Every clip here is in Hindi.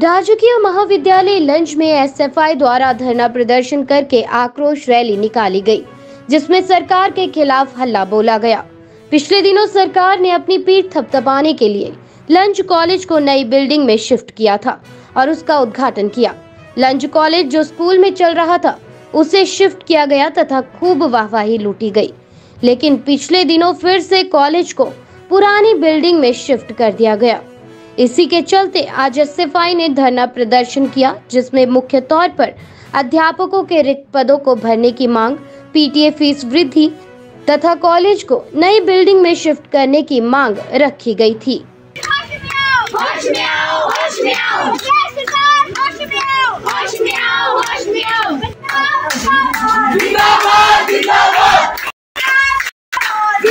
राजकीय महाविद्यालय लंच में एसएफआई द्वारा धरना प्रदर्शन करके आक्रोश रैली निकाली गई, जिसमें सरकार के खिलाफ हल्ला बोला गया। पिछले दिनों सरकार ने अपनी पीठ थपथपाने के लिए लंच कॉलेज को नई बिल्डिंग में शिफ्ट किया था और उसका उद्घाटन किया। लंच कॉलेज जो स्कूल में चल रहा था, उसे शिफ्ट किया गया तथा खूब वाहवाही लूटी गई। लेकिन पिछले दिनों फिर से कॉलेज को पुरानी बिल्डिंग में शिफ्ट कर दिया गया। इसी के चलते आज एस ने धरना प्रदर्शन किया, जिसमें मुख्य तौर पर अध्यापकों के रिक्त पदों को भरने की मांग, पीटीए फ़ीस वृद्धि तथा कॉलेज को नई बिल्डिंग में शिफ्ट करने की मांग रखी गई थी।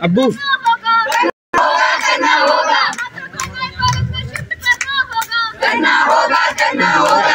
Абуз. Карнауга, Карнауга, Карнауга,